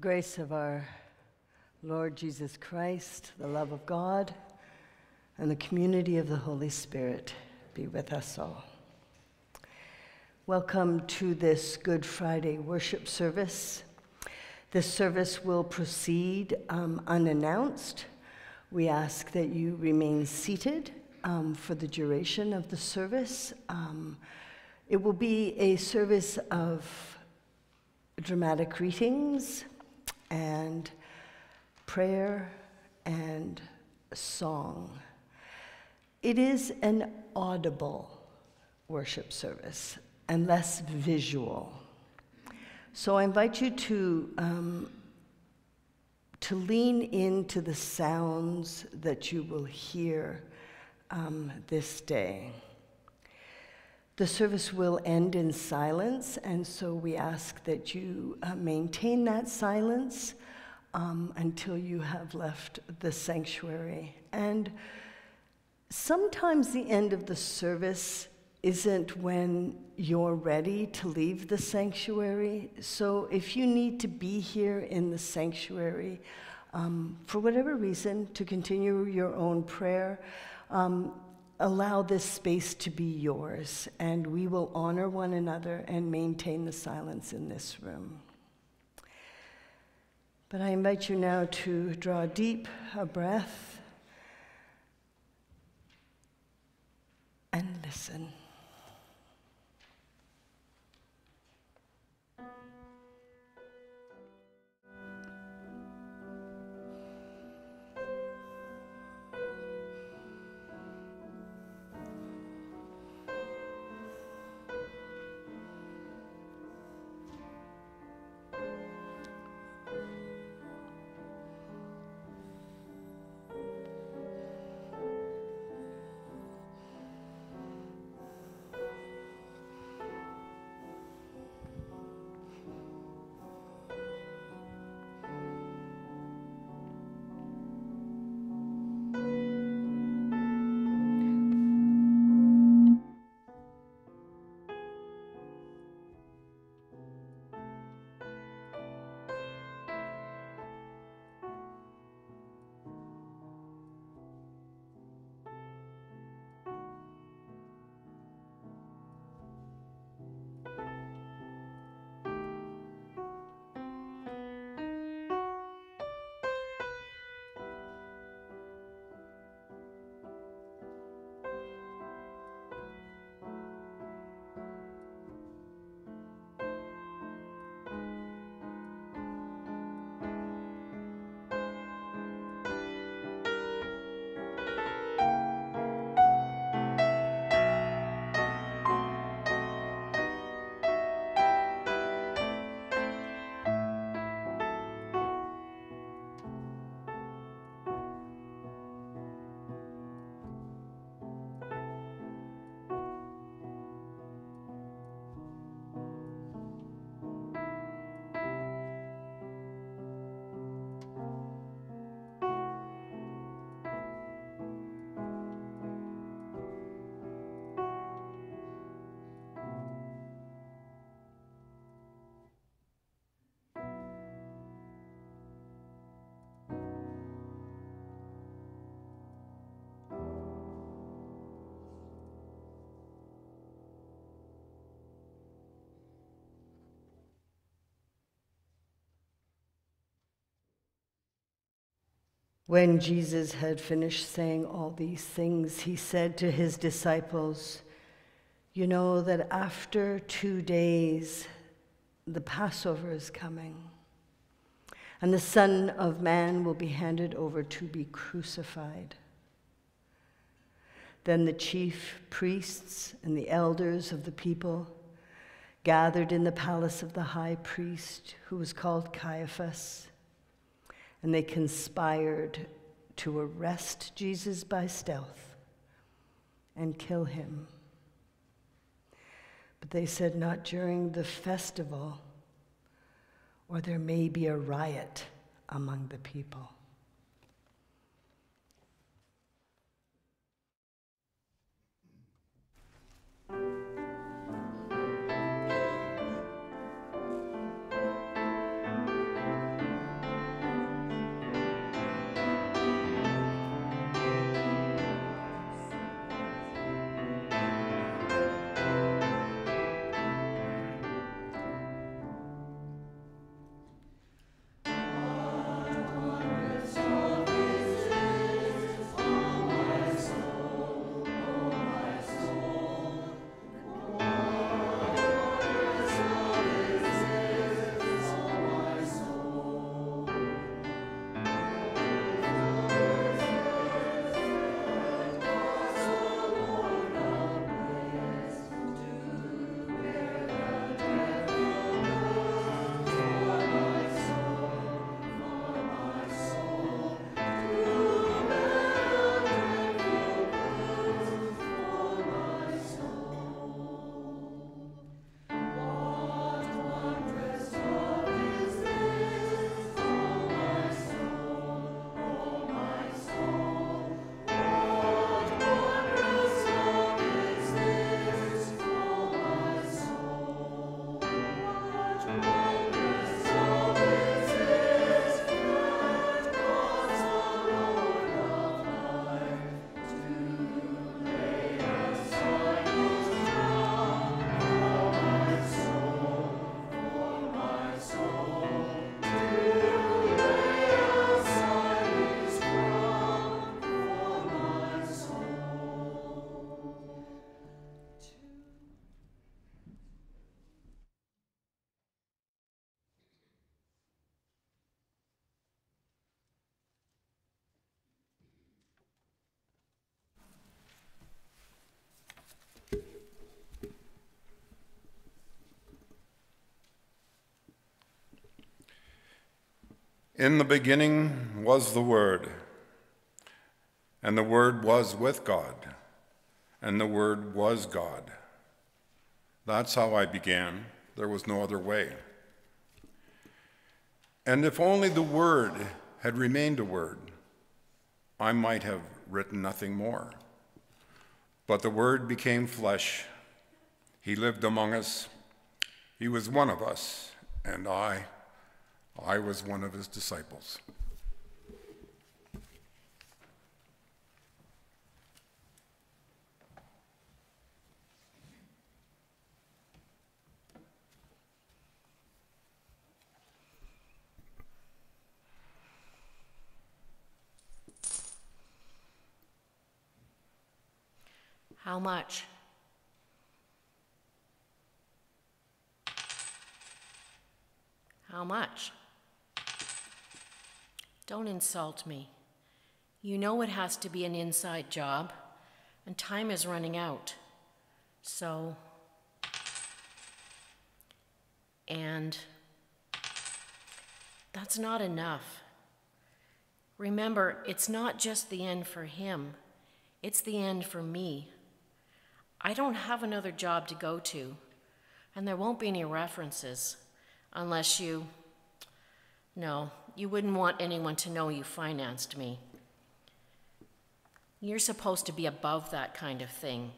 grace of our Lord Jesus Christ, the love of God, and the community of the Holy Spirit be with us all. Welcome to this Good Friday worship service. This service will proceed um, unannounced. We ask that you remain seated um, for the duration of the service. Um, it will be a service of dramatic readings and prayer and song. It is an audible worship service and less visual. So I invite you to, um, to lean into the sounds that you will hear um, this day. The service will end in silence, and so we ask that you uh, maintain that silence um, until you have left the sanctuary. And sometimes the end of the service isn't when you're ready to leave the sanctuary. So if you need to be here in the sanctuary um, for whatever reason to continue your own prayer, um, allow this space to be yours, and we will honor one another and maintain the silence in this room. But I invite you now to draw deep a breath and listen. When Jesus had finished saying all these things, he said to his disciples, You know that after two days, the Passover is coming, and the Son of Man will be handed over to be crucified. Then the chief priests and the elders of the people gathered in the palace of the high priest, who was called Caiaphas and they conspired to arrest Jesus by stealth and kill him. But they said, Not during the festival, or there may be a riot among the people. In the beginning was the Word, and the Word was with God, and the Word was God. That's how I began. There was no other way. And if only the Word had remained a word, I might have written nothing more. But the Word became flesh. He lived among us. He was one of us, and I, I was one of his disciples. How much? How much? Don't insult me. You know it has to be an inside job, and time is running out. So, and that's not enough. Remember, it's not just the end for him, it's the end for me. I don't have another job to go to, and there won't be any references unless you. No, you wouldn't want anyone to know you financed me. You're supposed to be above that kind of thing,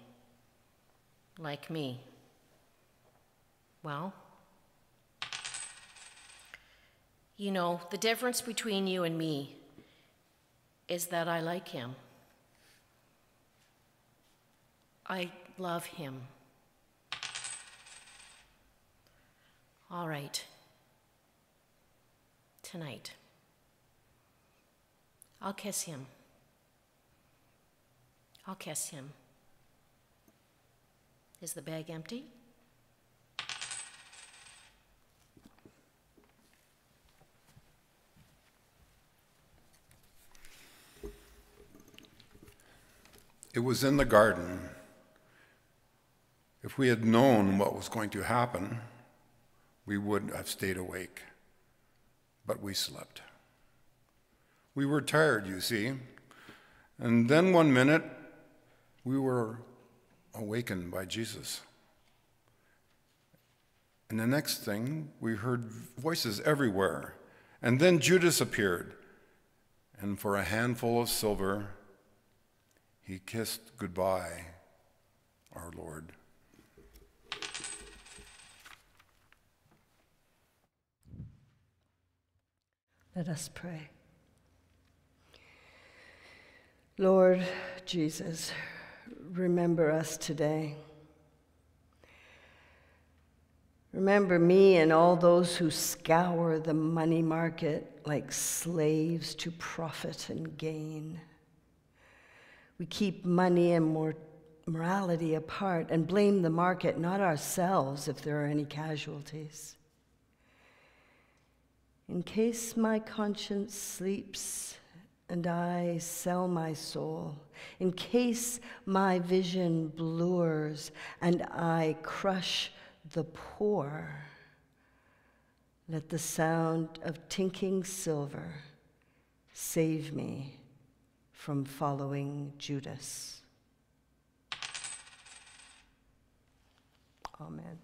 like me. Well, you know, the difference between you and me is that I like him. I love him. All right. Tonight. I'll kiss him. I'll kiss him. Is the bag empty? It was in the garden. If we had known what was going to happen, we would have stayed awake. But we slept. We were tired, you see. And then one minute, we were awakened by Jesus. And the next thing, we heard voices everywhere. And then Judas appeared. And for a handful of silver, he kissed goodbye our Lord. Let us pray. Lord Jesus, remember us today. Remember me and all those who scour the money market like slaves to profit and gain. We keep money and mor- morality apart and blame the market, not ourselves, if there are any casualties. In case my conscience sleeps and I sell my soul, in case my vision blurs and I crush the poor, let the sound of tinking silver save me from following Judas. Amen.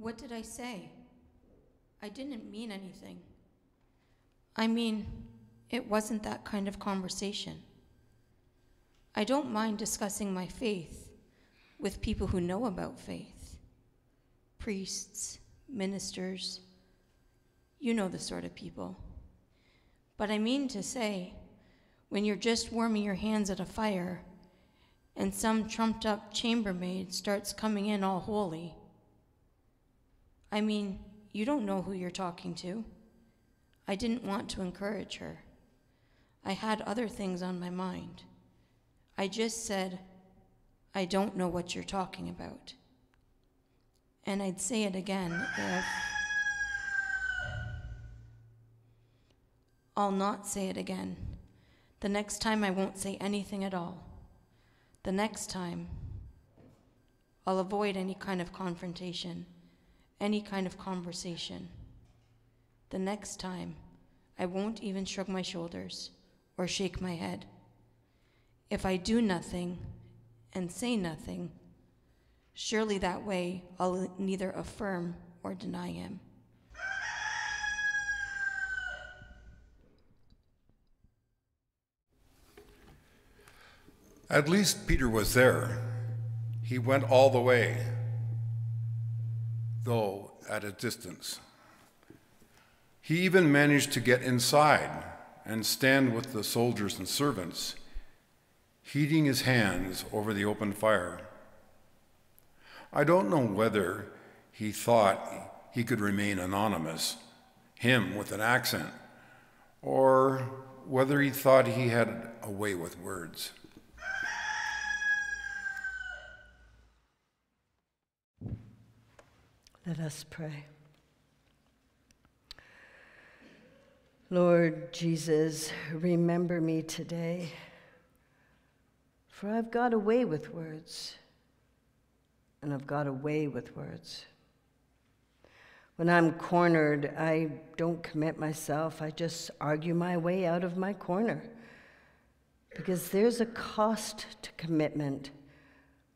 What did I say? I didn't mean anything. I mean, it wasn't that kind of conversation. I don't mind discussing my faith with people who know about faith priests, ministers. You know the sort of people. But I mean to say, when you're just warming your hands at a fire and some trumped up chambermaid starts coming in all holy, I mean, you don't know who you're talking to. I didn't want to encourage her. I had other things on my mind. I just said, I don't know what you're talking about. And I'd say it again if. I'll not say it again. The next time I won't say anything at all. The next time, I'll avoid any kind of confrontation, any kind of conversation. The next time, I won't even shrug my shoulders or shake my head. If I do nothing and say nothing, surely that way I'll neither affirm or deny him. At least Peter was there. He went all the way, though at a distance. He even managed to get inside and stand with the soldiers and servants, heating his hands over the open fire. I don't know whether he thought he could remain anonymous, him with an accent, or whether he thought he had a way with words. Let us pray. Lord Jesus, remember me today, for I've got away with words, and I've got away with words. When I'm cornered, I don't commit myself, I just argue my way out of my corner. Because there's a cost to commitment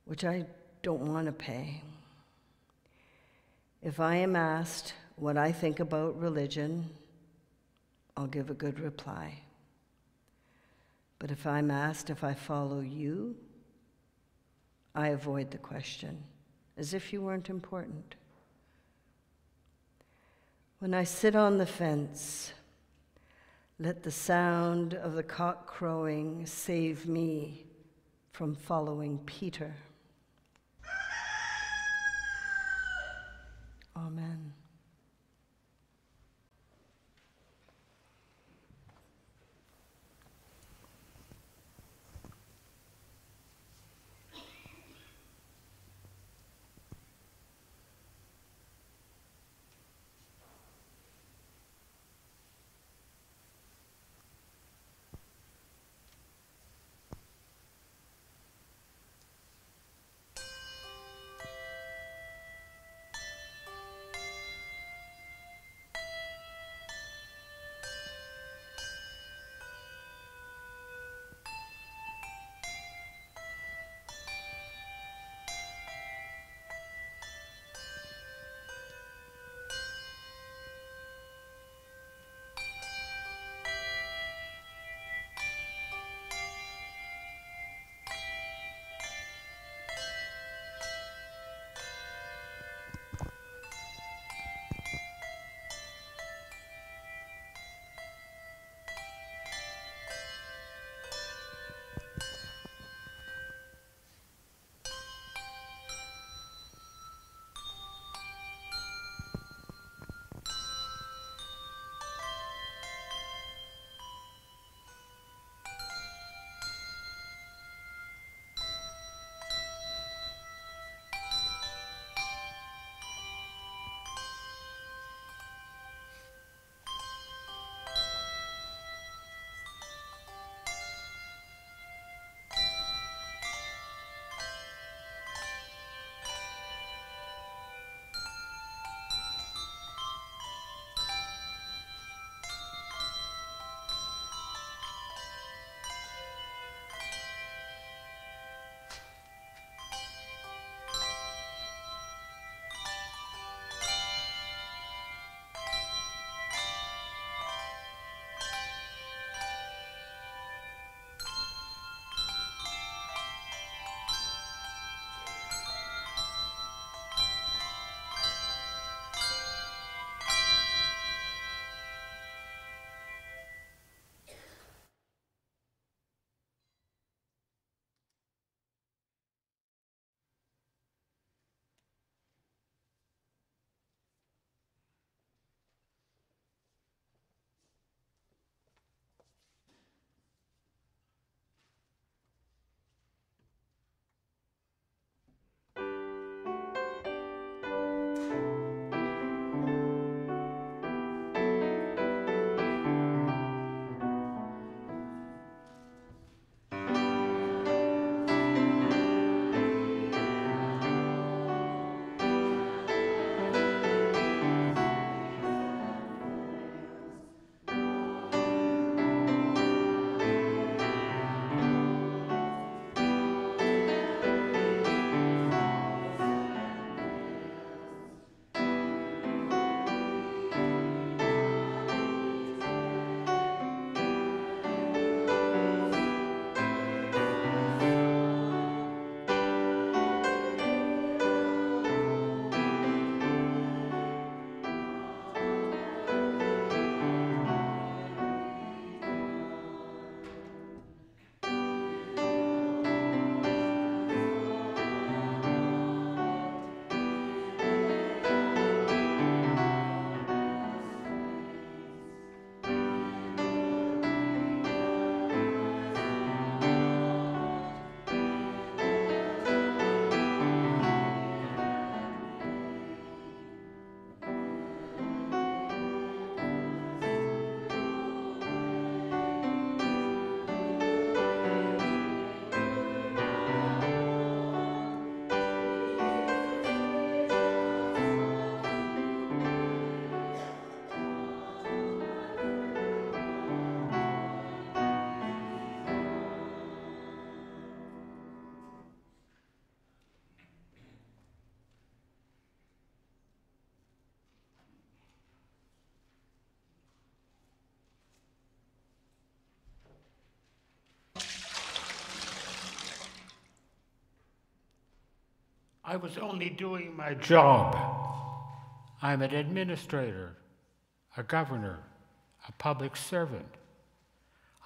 which I don't want to pay. If I am asked what I think about religion, I'll give a good reply. But if I'm asked if I follow you, I avoid the question, as if you weren't important. When I sit on the fence, let the sound of the cock crowing save me from following Peter. Amen. I was only doing my job. I'm an administrator, a governor, a public servant.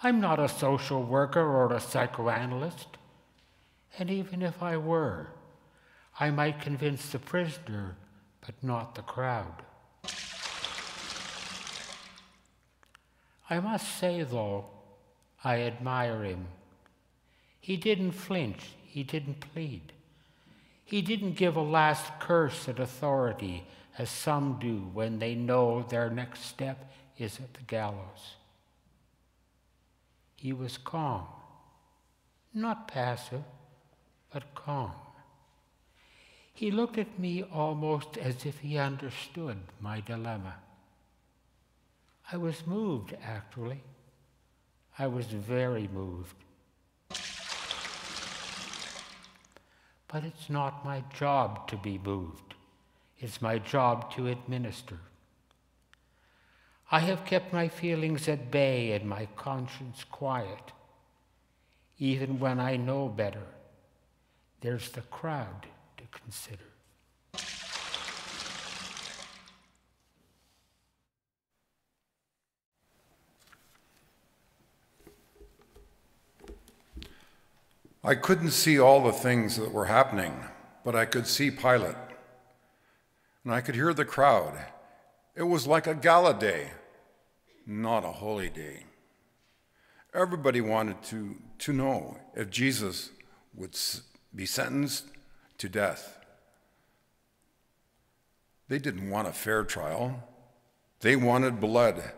I'm not a social worker or a psychoanalyst. And even if I were, I might convince the prisoner, but not the crowd. I must say, though, I admire him. He didn't flinch, he didn't plead. He didn't give a last curse at authority, as some do when they know their next step is at the gallows. He was calm, not passive, but calm. He looked at me almost as if he understood my dilemma. I was moved, actually. I was very moved. But it's not my job to be moved. It's my job to administer. I have kept my feelings at bay and my conscience quiet. Even when I know better, there's the crowd to consider. I couldn't see all the things that were happening, but I could see Pilate. And I could hear the crowd. It was like a gala day, not a holy day. Everybody wanted to, to know if Jesus would be sentenced to death. They didn't want a fair trial. They wanted blood,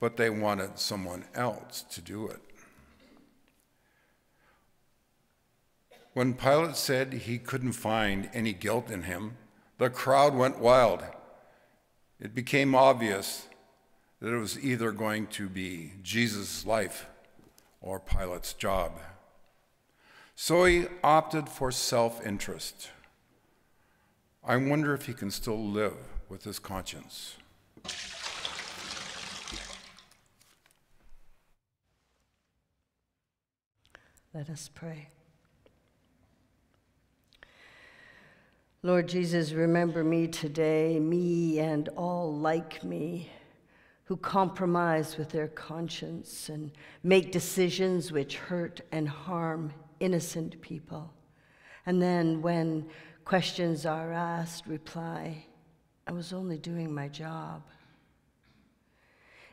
but they wanted someone else to do it. When Pilate said he couldn't find any guilt in him, the crowd went wild. It became obvious that it was either going to be Jesus' life or Pilate's job. So he opted for self interest. I wonder if he can still live with his conscience. Let us pray. Lord Jesus, remember me today, me and all like me, who compromise with their conscience and make decisions which hurt and harm innocent people. And then, when questions are asked, reply, I was only doing my job.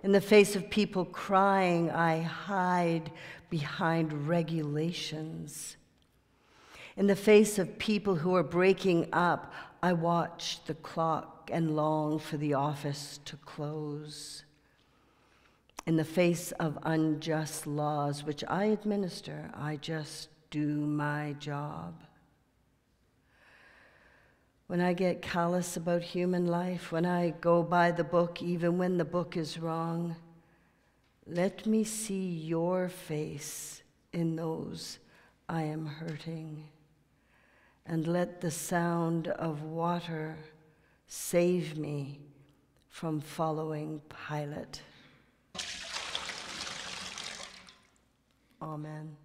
In the face of people crying, I hide behind regulations in the face of people who are breaking up, I watch the clock and long for the office to close. In the face of unjust laws which I administer, I just do my job. When I get callous about human life, when I go by the book, even when the book is wrong, let me see your face in those I am hurting and let the sound of water save me from following Pilate. Amen.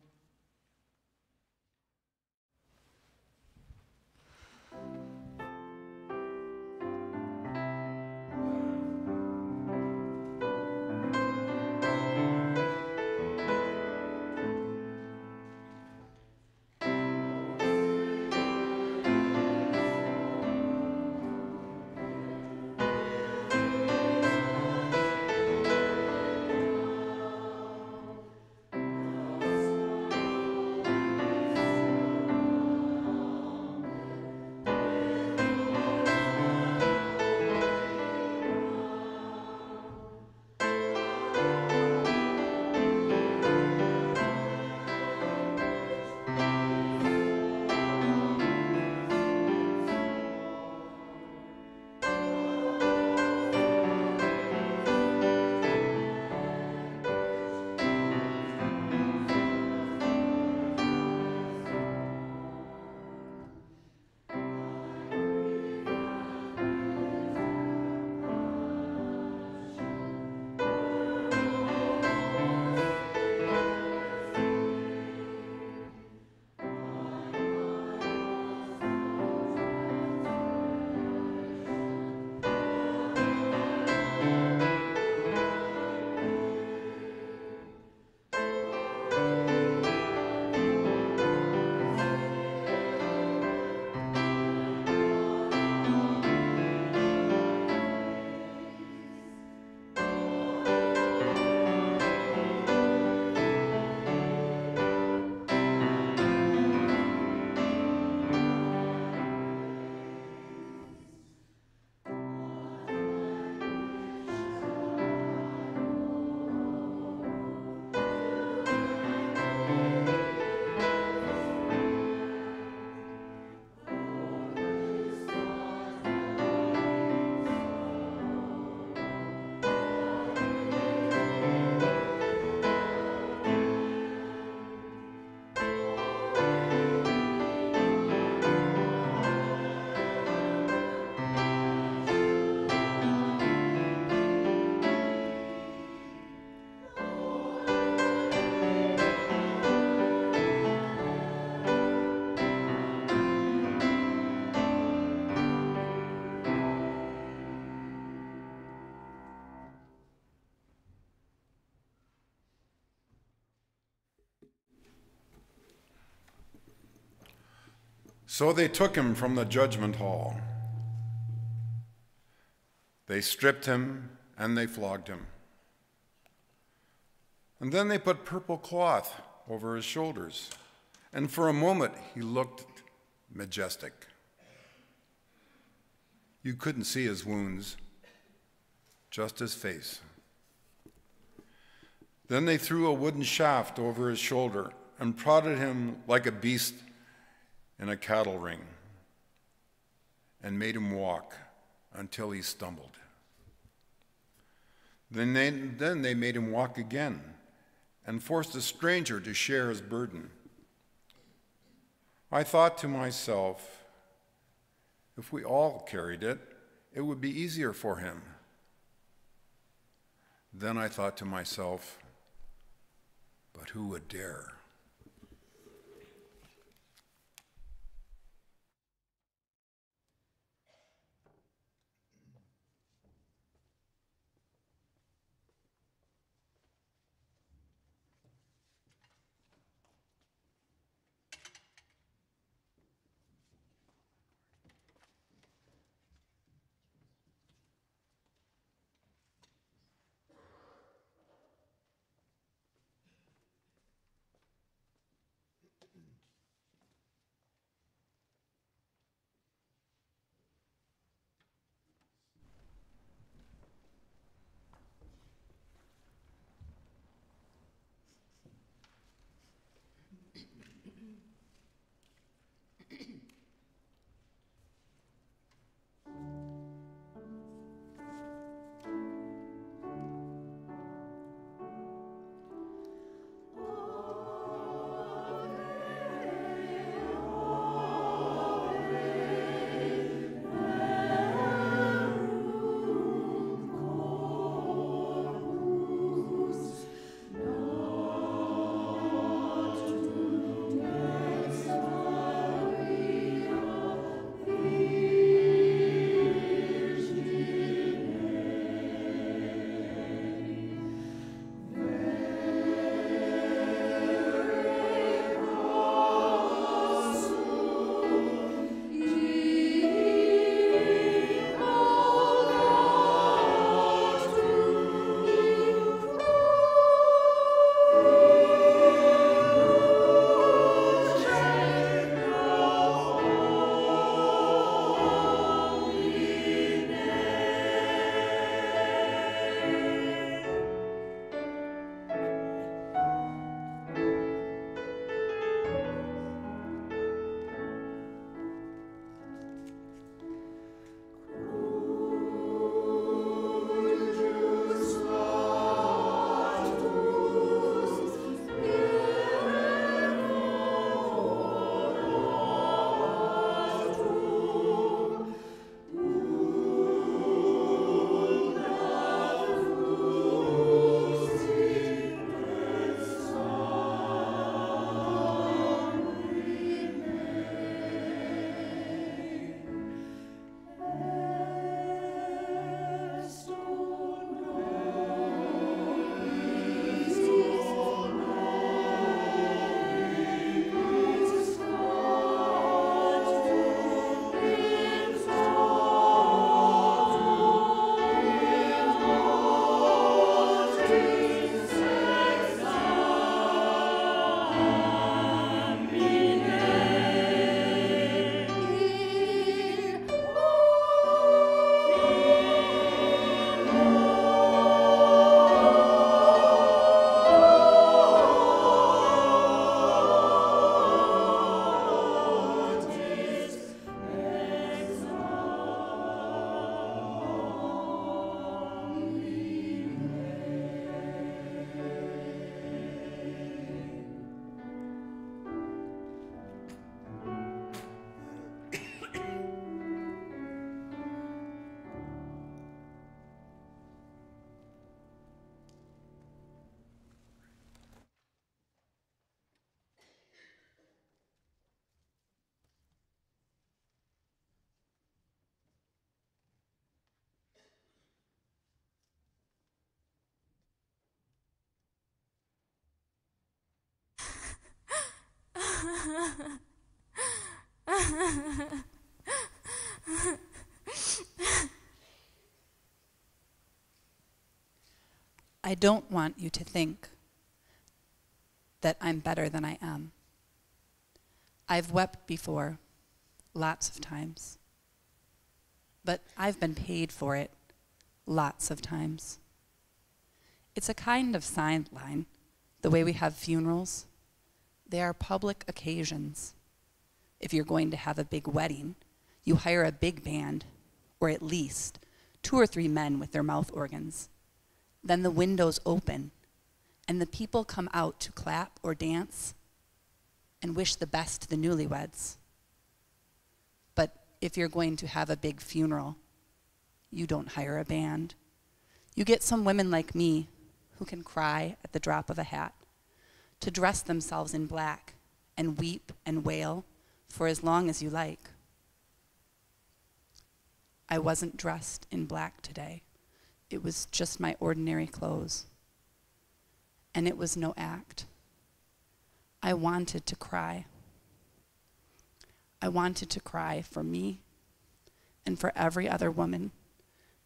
So they took him from the judgment hall. They stripped him and they flogged him. And then they put purple cloth over his shoulders. And for a moment, he looked majestic. You couldn't see his wounds, just his face. Then they threw a wooden shaft over his shoulder and prodded him like a beast in a cattle ring and made him walk until he stumbled. Then they, then they made him walk again and forced a stranger to share his burden. I thought to myself, if we all carried it, it would be easier for him. Then I thought to myself, but who would dare? I don't want you to think that I'm better than I am. I've wept before, lots of times. But I've been paid for it lots of times. It's a kind of sign line, the way we have funerals they are public occasions. If you're going to have a big wedding, you hire a big band, or at least two or three men with their mouth organs. Then the windows open, and the people come out to clap or dance and wish the best to the newlyweds. But if you're going to have a big funeral, you don't hire a band. You get some women like me who can cry at the drop of a hat, to dress themselves in black and weep and wail for as long as you like. I wasn't dressed in black today. It was just my ordinary clothes. And it was no act. I wanted to cry. I wanted to cry for me and for every other woman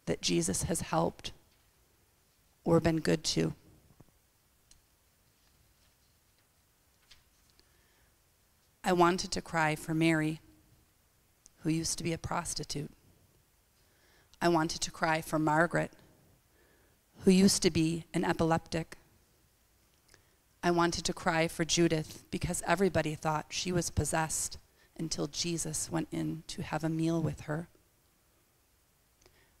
that Jesus has helped or been good to. I wanted to cry for Mary, who used to be a prostitute. I wanted to cry for Margaret, who used to be an epileptic. I wanted to cry for Judith because everybody thought she was possessed until Jesus went in to have a meal with her.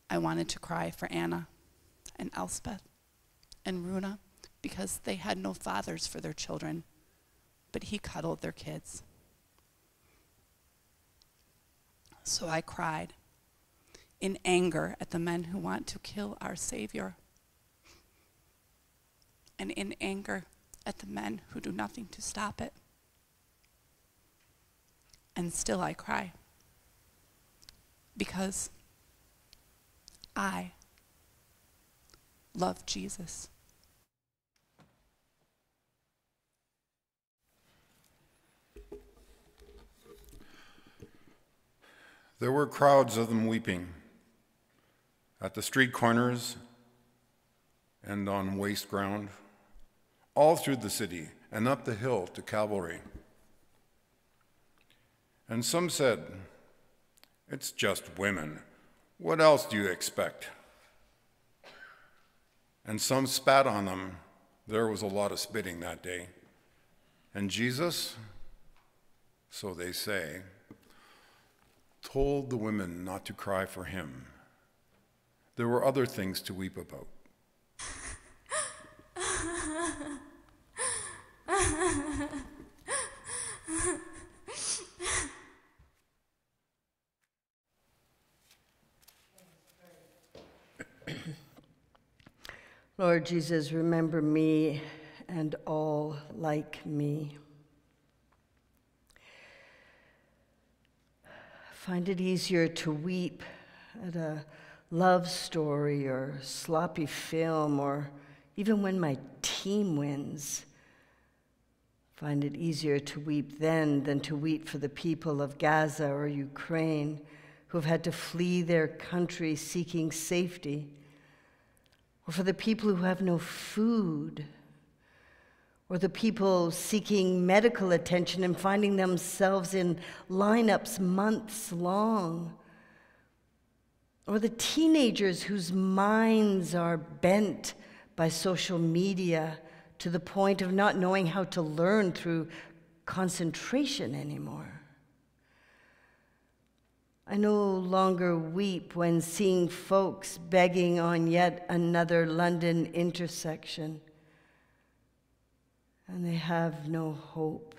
I wanted to cry for Anna and Elspeth and Runa because they had no fathers for their children, but he cuddled their kids. So I cried in anger at the men who want to kill our Savior, and in anger at the men who do nothing to stop it. And still I cry because I love Jesus. There were crowds of them weeping at the street corners and on waste ground, all through the city and up the hill to Calvary. And some said, It's just women. What else do you expect? And some spat on them. There was a lot of spitting that day. And Jesus, so they say, told the women not to cry for him. There were other things to weep about. Lord Jesus, remember me and all like me. Find it easier to weep at a love story or sloppy film or even when my team wins. Find it easier to weep then than to weep for the people of Gaza or Ukraine who have had to flee their country seeking safety, or for the people who have no food or the people seeking medical attention and finding themselves in lineups months long, or the teenagers whose minds are bent by social media to the point of not knowing how to learn through concentration anymore. I no longer weep when seeing folks begging on yet another London intersection and they have no hope.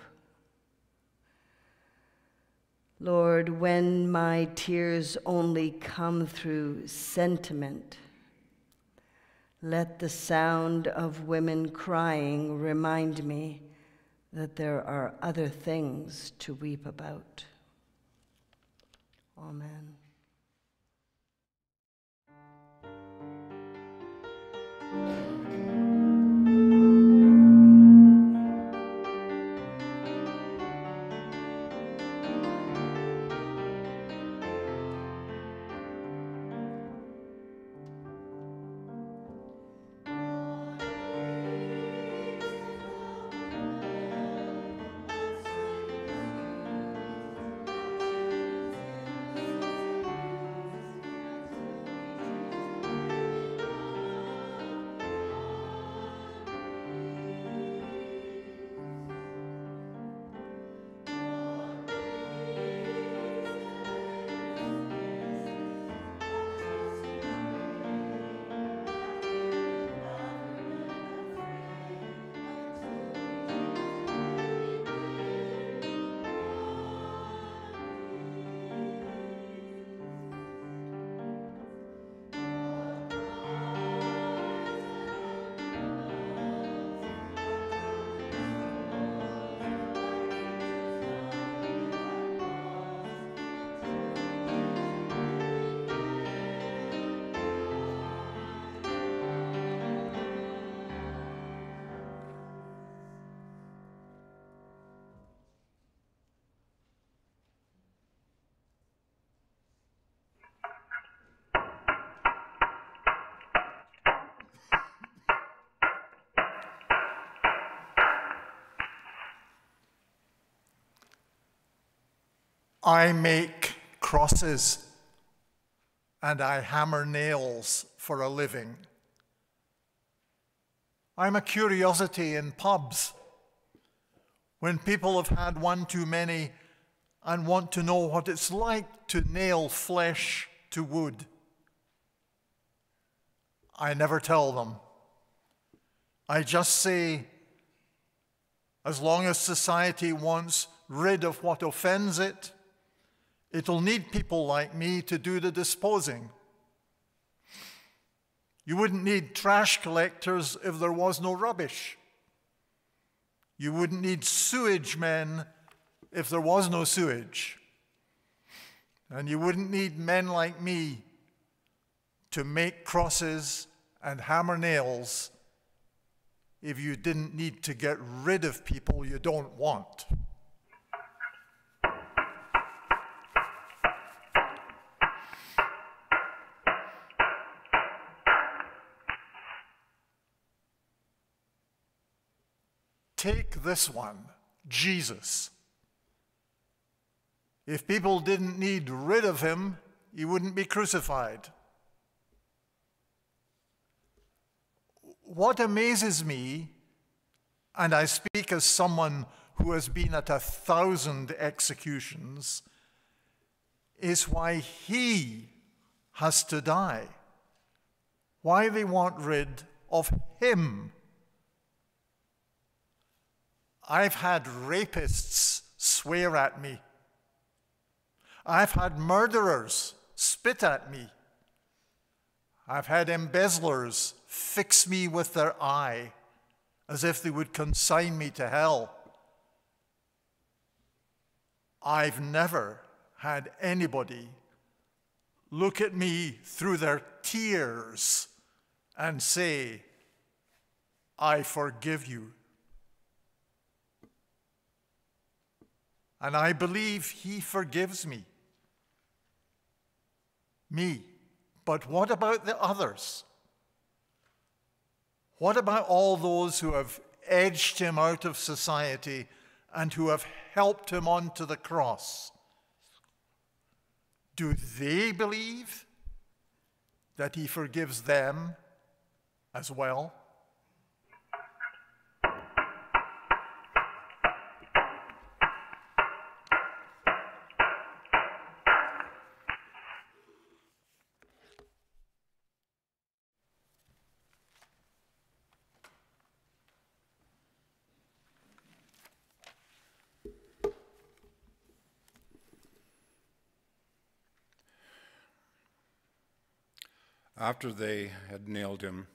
Lord, when my tears only come through sentiment, let the sound of women crying remind me that there are other things to weep about. Amen. I make crosses and I hammer nails for a living. I'm a curiosity in pubs. When people have had one too many and want to know what it's like to nail flesh to wood, I never tell them. I just say, as long as society wants rid of what offends it, it'll need people like me to do the disposing. You wouldn't need trash collectors if there was no rubbish. You wouldn't need sewage men if there was no sewage. And you wouldn't need men like me to make crosses and hammer nails if you didn't need to get rid of people you don't want. This one, Jesus. If people didn't need rid of him, he wouldn't be crucified. What amazes me, and I speak as someone who has been at a thousand executions, is why he has to die. Why they want rid of him. I've had rapists swear at me. I've had murderers spit at me. I've had embezzlers fix me with their eye as if they would consign me to hell. I've never had anybody look at me through their tears and say, I forgive you. And I believe He forgives me. Me. But what about the others? What about all those who have edged him out of society and who have helped him onto the cross? Do they believe that he forgives them as well? After they had nailed him,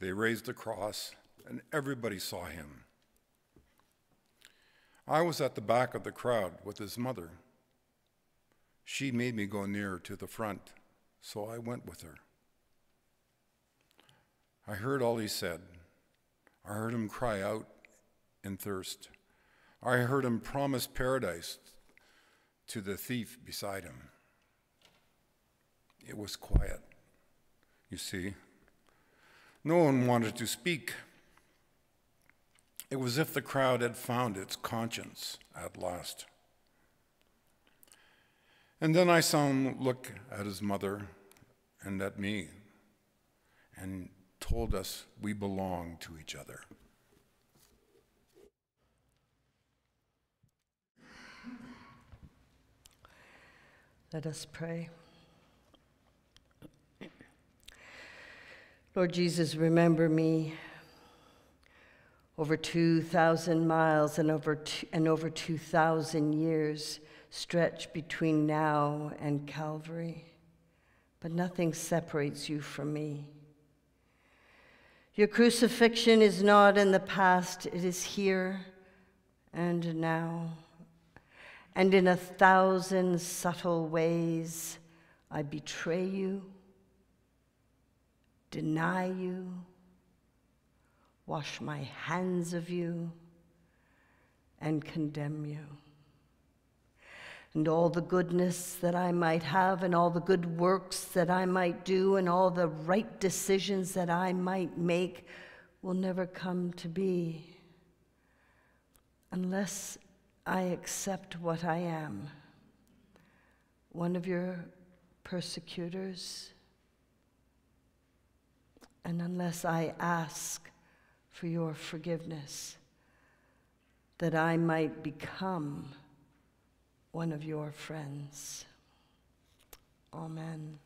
they raised the cross, and everybody saw him. I was at the back of the crowd with his mother. She made me go nearer to the front, so I went with her. I heard all he said. I heard him cry out in thirst. I heard him promise paradise to the thief beside him. It was quiet you see. No one wanted to speak. It was as if the crowd had found its conscience at last. And then I saw him look at his mother and at me and told us we belong to each other. Let us pray. Lord Jesus, remember me over 2,000 miles and over, and over 2,000 years stretch between now and Calvary, but nothing separates you from me. Your crucifixion is not in the past, it is here and now. And in a thousand subtle ways, I betray you deny you, wash my hands of you, and condemn you. And all the goodness that I might have, and all the good works that I might do, and all the right decisions that I might make will never come to be unless I accept what I am one of your persecutors? And unless I ask for your forgiveness, that I might become one of your friends. Amen.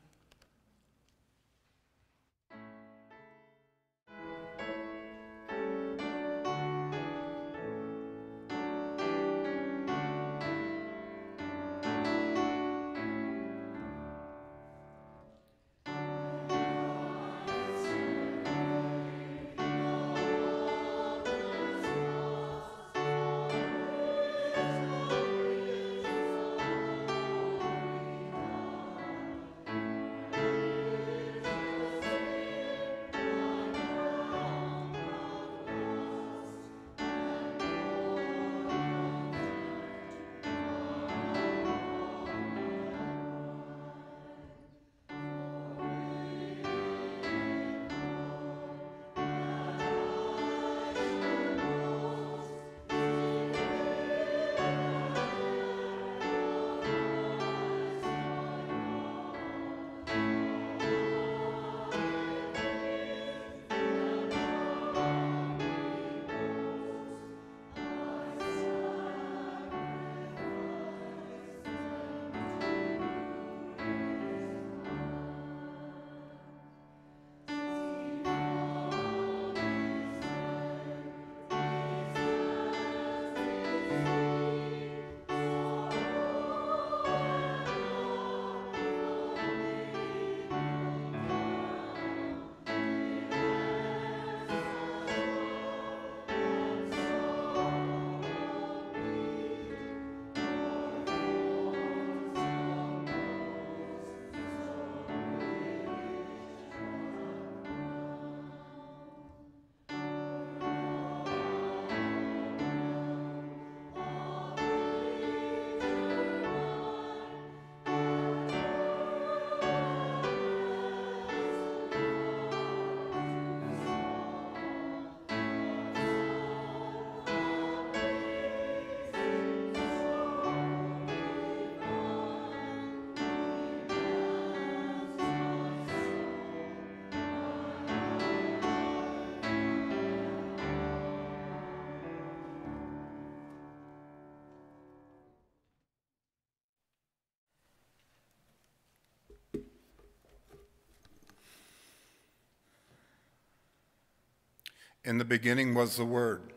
In the beginning was the Word,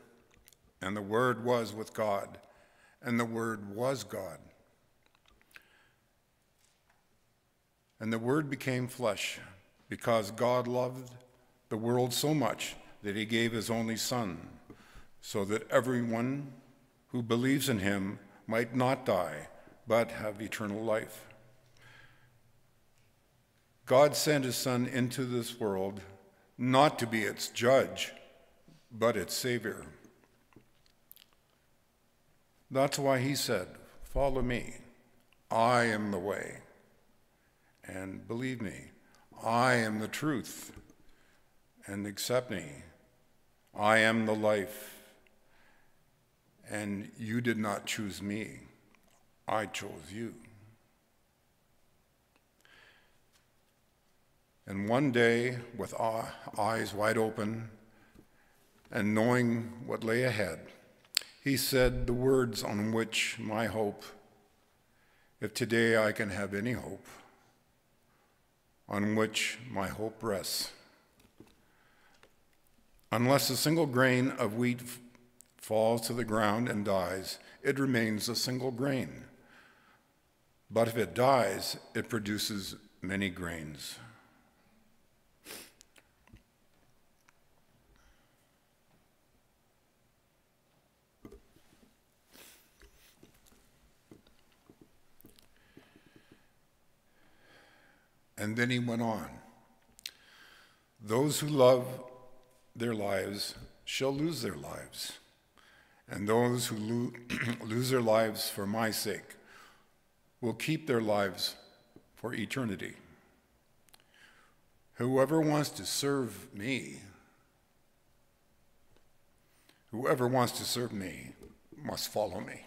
and the Word was with God, and the Word was God. And the Word became flesh, because God loved the world so much that he gave his only Son, so that everyone who believes in him might not die, but have eternal life. God sent his Son into this world not to be its judge but its Savior. That's why he said, Follow me. I am the way. And believe me, I am the truth. And accept me. I am the life. And you did not choose me, I chose you. And one day, with eyes wide open, and knowing what lay ahead, he said the words on which my hope, if today I can have any hope, on which my hope rests. Unless a single grain of wheat falls to the ground and dies, it remains a single grain. But if it dies, it produces many grains. And then he went on Those who love their lives shall lose their lives, and those who lo- lose their lives for my sake will keep their lives for eternity. Whoever wants to serve me, whoever wants to serve me must follow me.